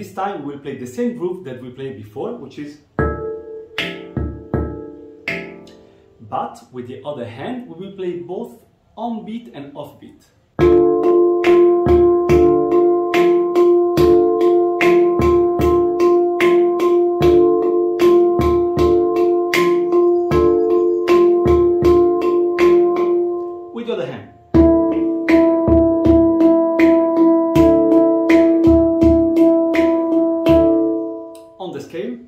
this time we will play the same groove that we played before, which is but with the other hand we will play both on beat and off beat. Scale